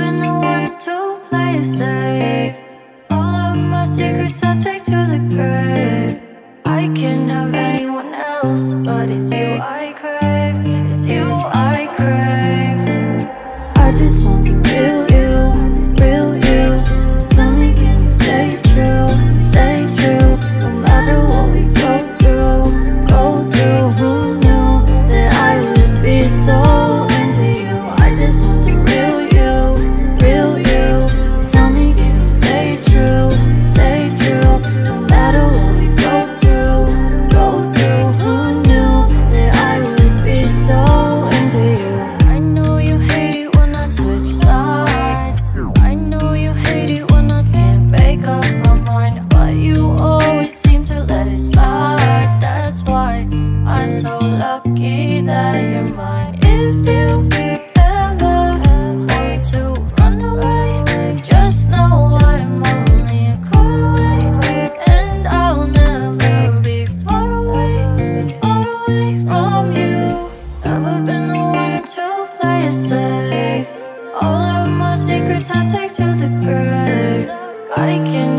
been the one to play it safe. All of my secrets I take to the grave. I can't have anyone else, but it's you I crave. It's you I crave. I just want take to the grave. I can